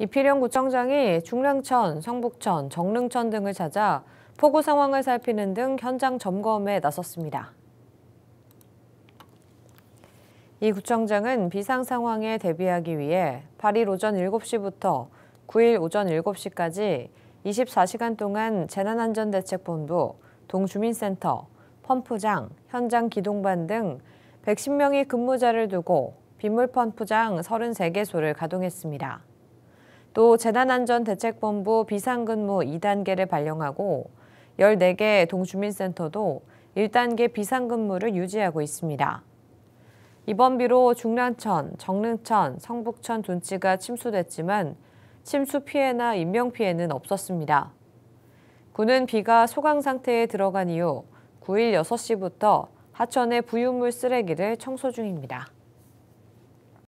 이필영 구청장이 중랑천, 성북천, 정릉천 등을 찾아 폭우 상황을 살피는 등 현장 점검에 나섰습니다. 이 구청장은 비상 상황에 대비하기 위해 8일 오전 7시부터 9일 오전 7시까지 24시간 동안 재난안전대책본부, 동주민센터, 펌프장, 현장 기동반 등 110명의 근무자를 두고 빗물 펌프장 33개소를 가동했습니다. 또 재난안전대책본부 비상근무 2단계를 발령하고 14개 동주민센터도 1단계 비상근무를 유지하고 있습니다. 이번 비로 중랑천, 정릉천, 성북천 둔치가 침수됐지만 침수 피해나 인명 피해는 없었습니다. 군은 비가 소강 상태에 들어간 이후 9일 6시부터 하천의 부유물 쓰레기를 청소 중입니다.